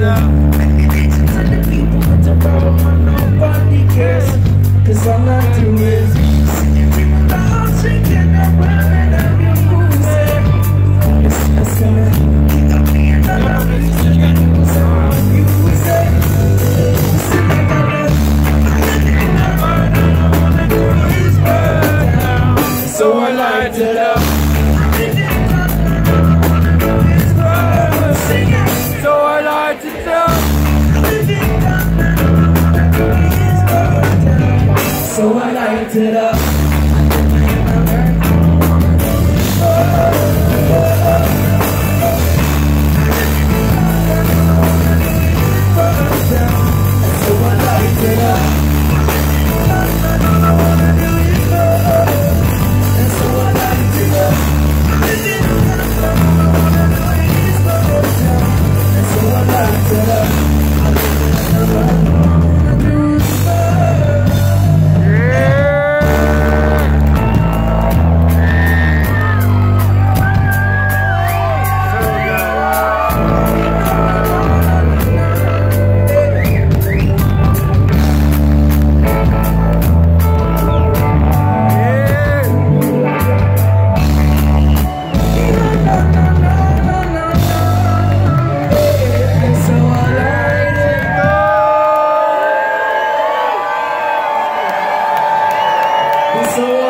So I lied to it up. Light it up So